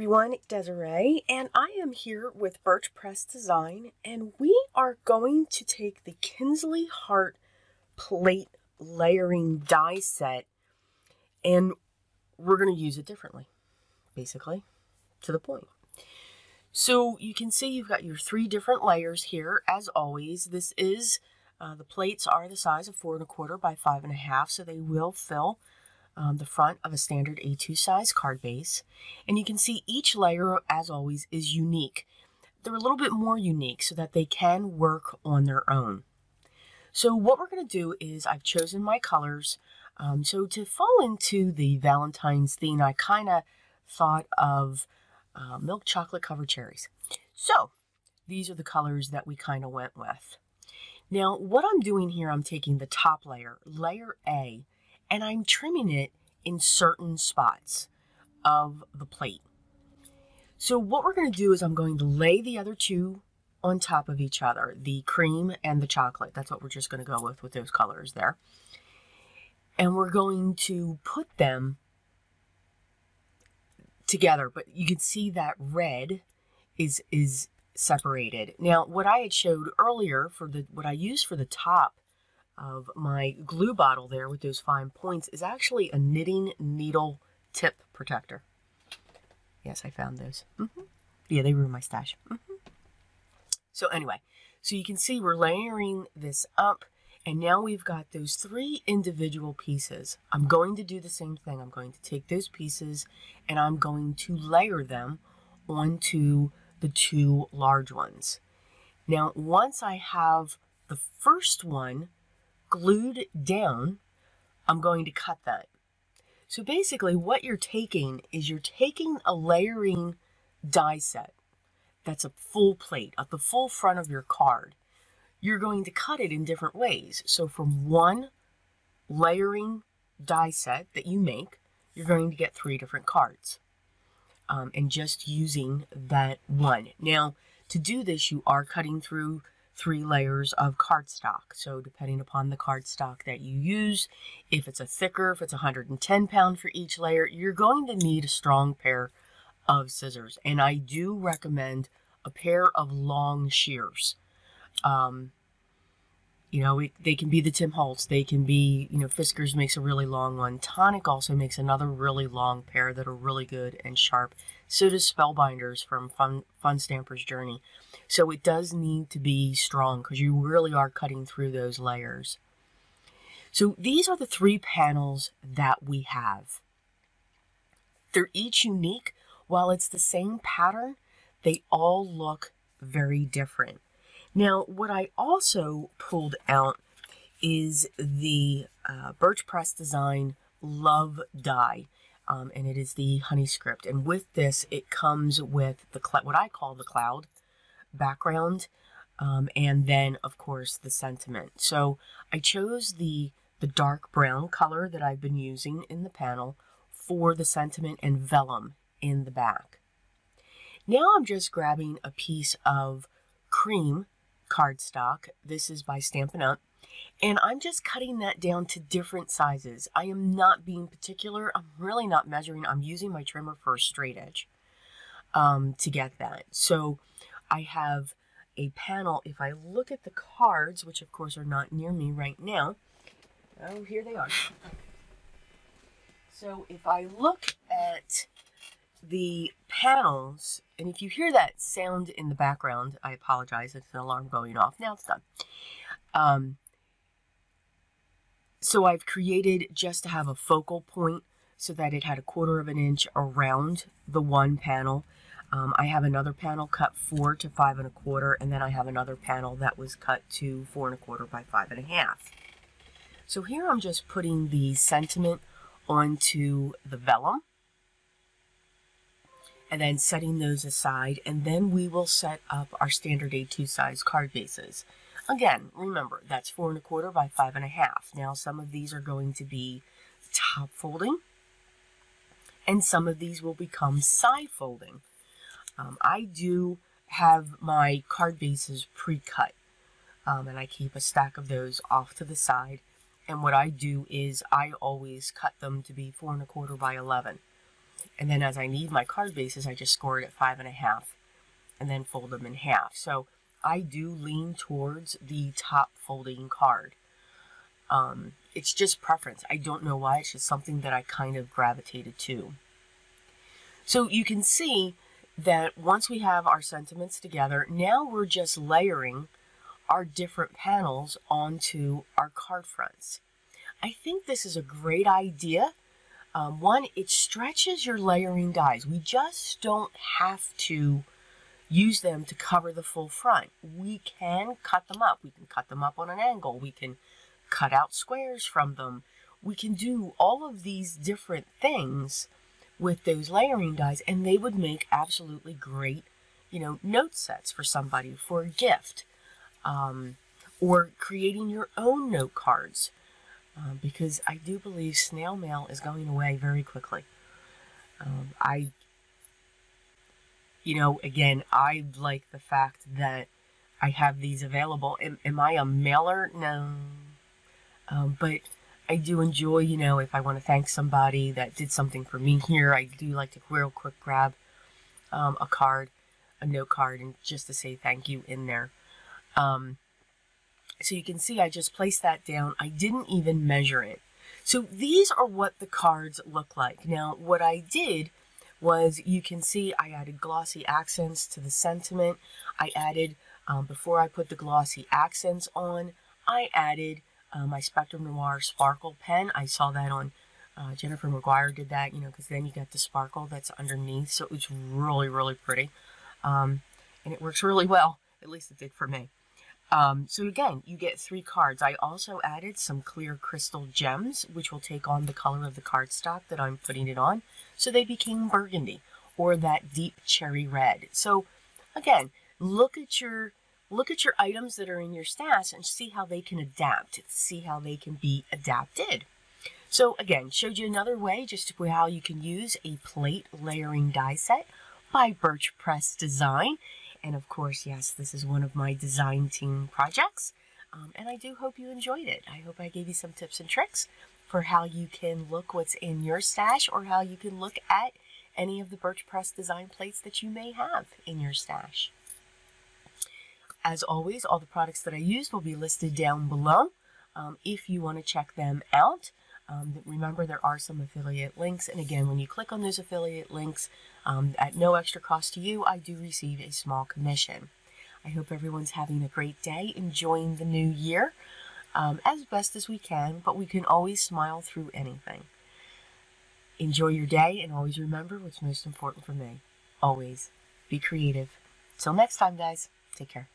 everyone, Desiree, and I am here with Birch Press Design, and we are going to take the Kinsley Heart plate layering die set, and we're going to use it differently, basically, to the point. So you can see you've got your three different layers here, as always. This is, uh, the plates are the size of four and a quarter by five and a half, so they will fill um, the front of a standard A2 size card base. And you can see each layer, as always, is unique. They're a little bit more unique so that they can work on their own. So what we're going to do is I've chosen my colors. Um, so to fall into the Valentine's theme, I kind of thought of uh, milk chocolate covered cherries. So these are the colors that we kind of went with. Now what I'm doing here, I'm taking the top layer, layer A, and I'm trimming it in certain spots of the plate. So what we're going to do is I'm going to lay the other two on top of each other, the cream and the chocolate. That's what we're just going to go with with those colors there. And we're going to put them together, but you can see that red is is separated. Now, what I had showed earlier for the what I used for the top of my glue bottle there with those fine points is actually a knitting needle tip protector. Yes, I found those. Mm -hmm. Yeah, they ruined my stash. Mm -hmm. So anyway, so you can see we're layering this up and now we've got those three individual pieces. I'm going to do the same thing. I'm going to take those pieces and I'm going to layer them onto the two large ones. Now, once I have the first one glued down, I'm going to cut that. So basically what you're taking is you're taking a layering die set that's a full plate at the full front of your card. You're going to cut it in different ways. So from one layering die set that you make, you're going to get three different cards. Um, and just using that one. Now, to do this, you are cutting through three layers of cardstock. So depending upon the cardstock that you use, if it's a thicker, if it's 110 pound for each layer, you're going to need a strong pair of scissors. And I do recommend a pair of long shears. Um, you know, it, they can be the Tim Holtz. They can be, you know, Fiskars makes a really long one. Tonic also makes another really long pair that are really good and sharp. So does Spellbinders from Fun, Fun Stamper's Journey. So it does need to be strong because you really are cutting through those layers. So these are the three panels that we have. They're each unique. While it's the same pattern, they all look very different. Now, what I also pulled out is the uh, Birch Press Design Love Die. Um, and it is the honey script. And with this, it comes with the what I call the cloud background, um, and then of course the sentiment. So I chose the the dark brown color that I've been using in the panel for the sentiment and vellum in the back. Now I'm just grabbing a piece of cream cardstock. This is by Stampin' Up. And I'm just cutting that down to different sizes. I am not being particular. I'm really not measuring. I'm using my trimmer for a straight edge um, to get that. So I have a panel. If I look at the cards, which of course are not near me right now. Oh, here they are. So if I look at the panels, and if you hear that sound in the background, I apologize. It's an alarm going off. Now it's done. Um, so I've created just to have a focal point so that it had a quarter of an inch around the one panel. Um, I have another panel cut four to five and a quarter, and then I have another panel that was cut to four and a quarter by five and a half. So here I'm just putting the sentiment onto the vellum and then setting those aside and then we will set up our standard A2 size card bases. Again, remember that's four and a quarter by five and a half. Now some of these are going to be top folding and some of these will become side folding. Um, I do have my card bases pre-cut um, and I keep a stack of those off to the side and what I do is I always cut them to be four and a quarter by 11. And then as I need my card bases, I just score it at five and a half and then fold them in half. So I do lean towards the top folding card. Um, it's just preference. I don't know why. It's just something that I kind of gravitated to. So you can see that once we have our sentiments together, now we're just layering our different panels onto our card fronts. I think this is a great idea. Um, one, it stretches your layering dies. We just don't have to use them to cover the full front. We can cut them up. We can cut them up on an angle. We can cut out squares from them. We can do all of these different things with those layering dies and they would make absolutely great, you know, note sets for somebody for a gift. Um, or creating your own note cards. Um, because I do believe snail mail is going away very quickly. Um, I you know, again, I like the fact that I have these available. Am, am I a mailer? No. Um, but I do enjoy, you know, if I want to thank somebody that did something for me here, I do like to real quick grab um, a card, a note card, and just to say thank you in there. Um, so you can see I just placed that down. I didn't even measure it. So these are what the cards look like. Now, what I did was you can see I added glossy accents to the sentiment. I added, um, before I put the glossy accents on, I added uh, my Spectrum Noir Sparkle pen. I saw that on uh, Jennifer McGuire did that, you know, because then you get the sparkle that's underneath. So it was really, really pretty. Um, and it works really well. At least it did for me. Um, so again, you get three cards. I also added some clear crystal gems, which will take on the color of the cardstock that I'm putting it on. So they became burgundy or that deep cherry red. So again, look at your look at your items that are in your stash and see how they can adapt, see how they can be adapted. So again, showed you another way just how you can use a plate layering die set by Birch Press Design. And of course, yes, this is one of my design team projects. Um, and I do hope you enjoyed it. I hope I gave you some tips and tricks for how you can look what's in your stash or how you can look at any of the Birch Press design plates that you may have in your stash. As always, all the products that I use will be listed down below um, if you want to check them out. Um, remember, there are some affiliate links. And again, when you click on those affiliate links, um, at no extra cost to you, I do receive a small commission. I hope everyone's having a great day, enjoying the new year um, as best as we can, but we can always smile through anything. Enjoy your day and always remember what's most important for me. Always be creative. Till next time, guys, take care.